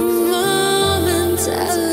moment I